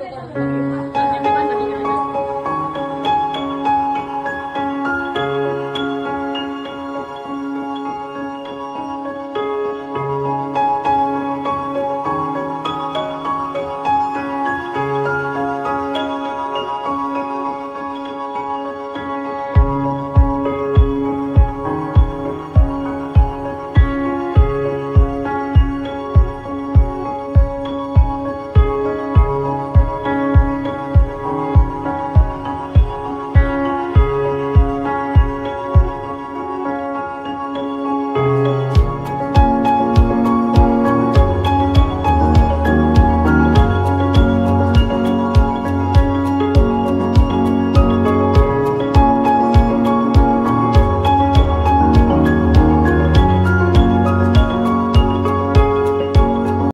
对。